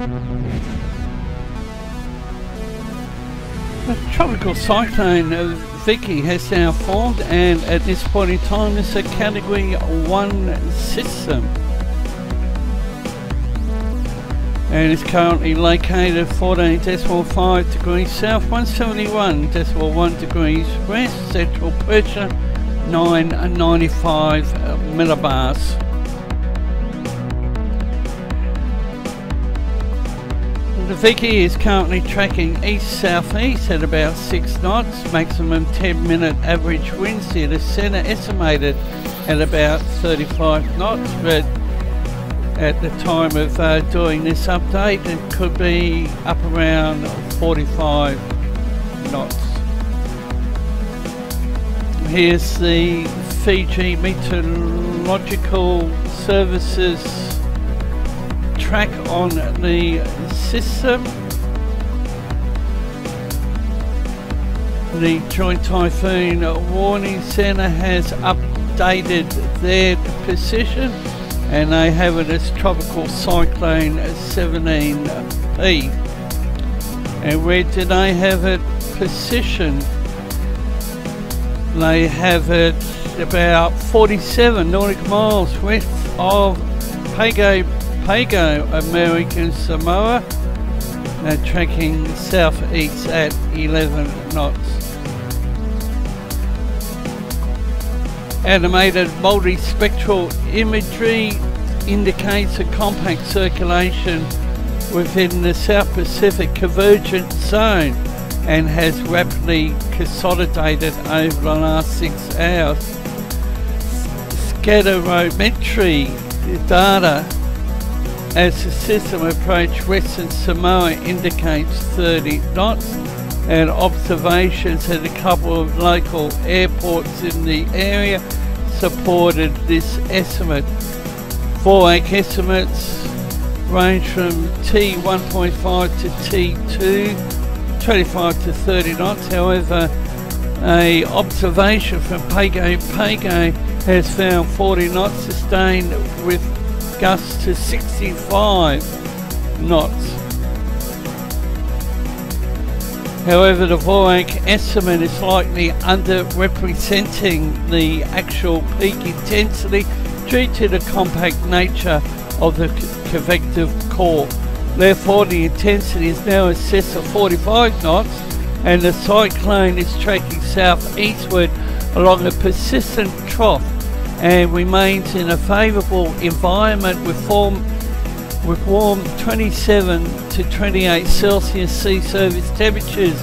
A tropical cyclone uh, Vicky has now formed and at this point in time it's a category 1 system. And it's currently located 14.5 degrees south, 171.1 degrees west, central pressure 995 millibars. The Vicky is currently tracking east-southeast at about 6 knots, maximum 10 minute average wind speed the centre estimated at about 35 knots, but at the time of uh, doing this update it could be up around 45 knots. Here's the Fiji Meteorological Services track on the system. The Joint Typhoon Warning Centre has updated their position and they have it as Tropical Cyclone 17P. And where do they have it positioned? They have it about 47 nautical miles west of Pago Pago, American Samoa, now tracking southeast at 11 knots. Animated multispectral imagery indicates a compact circulation within the South Pacific convergence zone and has rapidly consolidated over the last six hours. Scatterometry data as the system approached Western Samoa indicates 30 knots and observations at a couple of local airports in the area supported this estimate. FOAC estimates range from T1.5 to T2, 25 to 30 knots. However, a observation from Pago Pago has found 40 knots sustained with gusts to 65 knots. However, the FOAC estimate is slightly underrepresenting the actual peak intensity due to the compact nature of the convective core. Therefore, the intensity is now assessed at 45 knots and the cyclone is tracking southeastward along a persistent trough and remains in a favourable environment with, form, with warm 27 to 28 Celsius sea surface temperatures,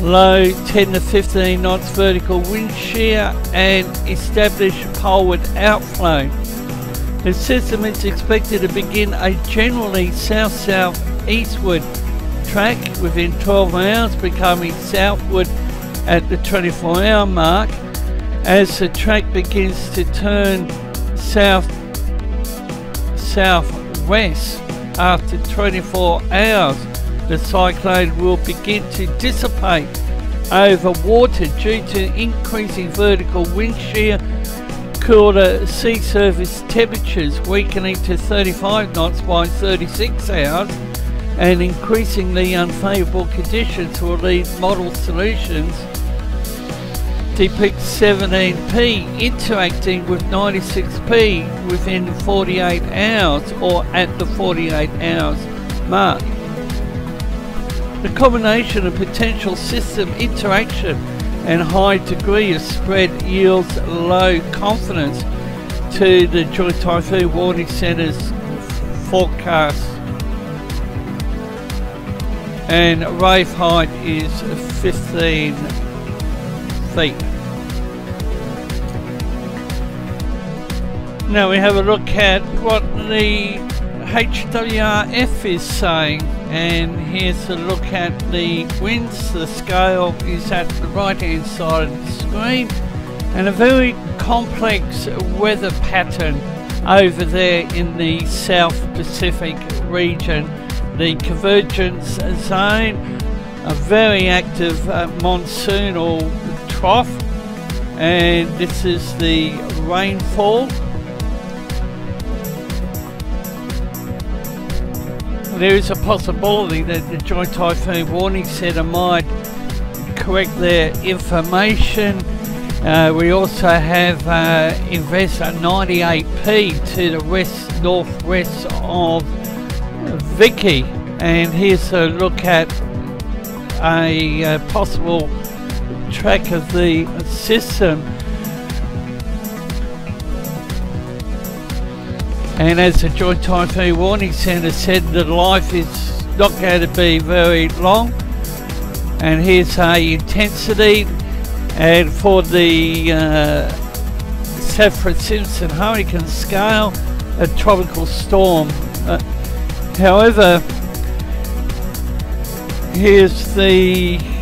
low 10 to 15 knots vertical wind shear and established poleward outflow. The system is expected to begin a generally south-south-eastward track within 12 hours, becoming southward at the 24 hour mark as the track begins to turn south southwest after 24 hours the cyclone will begin to dissipate over water due to increasing vertical wind shear cooler sea surface temperatures weakening to 35 knots by 36 hours and increasingly unfavourable conditions will lead model solutions depict 17p interacting with 96p within 48 hours or at the 48 hours mark. The combination of potential system interaction and high degree of spread yields low confidence to the Joint Typhoon Warning Centre's forecast. And wave height is 15 Now we have a look at what the HWRF is saying and here's a look at the winds. The scale is at the right hand side of the screen and a very complex weather pattern over there in the South Pacific region. The convergence zone, a very active uh, monsoonal trough and this is the rainfall. There is a possibility that the Joint Typhoon Warning Centre might correct their information. Uh, we also have uh, investor 98p to the west northwest of Vicky, and here's a look at a uh, possible track of the system. And as the Joint Typhoon Warning Centre said, the life is not going to be very long. And here's a intensity, and for the uh, Saffir-Simpson hurricane scale, a tropical storm. Uh, however, here's the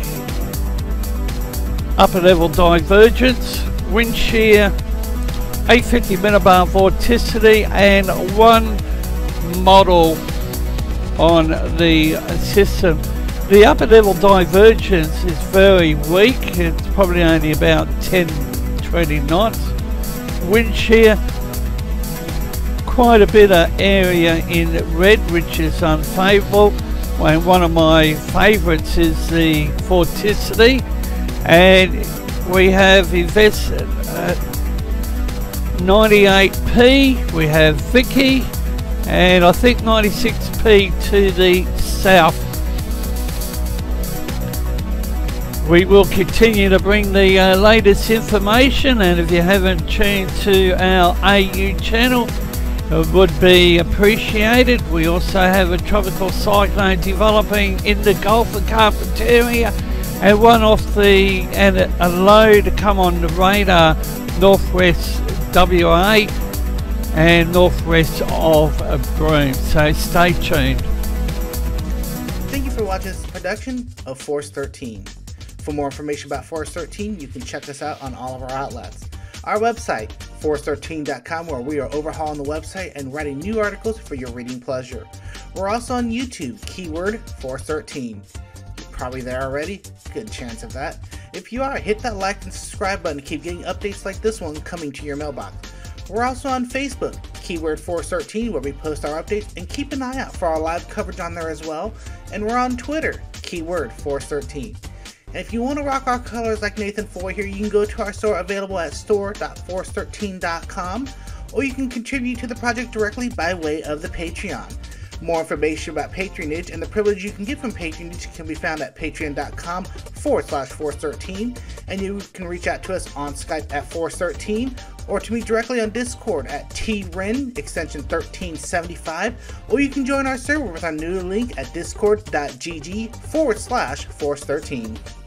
upper level divergence, wind shear, 850 millibar vorticity and one model on the system. The upper level divergence is very weak, it's probably only about 10 20 knots. Wind shear, quite a bit of area in red which is unfavourable. And one of my favourites is the vorticity and we have invested uh, 98p, we have Vicky, and I think 96p to the south. We will continue to bring the uh, latest information and if you haven't tuned to our AU channel, it would be appreciated. We also have a tropical cyclone developing in the Gulf of Carpentaria and one off the and a low to come on the radar northwest WA and northwest of Broome. So stay tuned. Thank you for watching this production of Force 13. For more information about Force 13, you can check us out on all of our outlets. Our website, force13.com, where we are overhauling the website and writing new articles for your reading pleasure. We're also on YouTube, keyword Force 13. Probably there already, good chance of that. If you are, hit that like and subscribe button to keep getting updates like this one coming to your mailbox. We're also on Facebook, keyword Force 13, where we post our updates, and keep an eye out for our live coverage on there as well. And we're on Twitter, keyword Force 13. And if you want to rock our colors like Nathan Foy here, you can go to our store available at store.force13.com, or you can contribute to the project directly by way of the Patreon. More information about patronage and the privilege you can get from patronage can be found at patreon.com forward slash force13. And you can reach out to us on Skype at force13 or to me directly on Discord at trin extension 1375. Or you can join our server with our new link at discord.gg forward slash force13.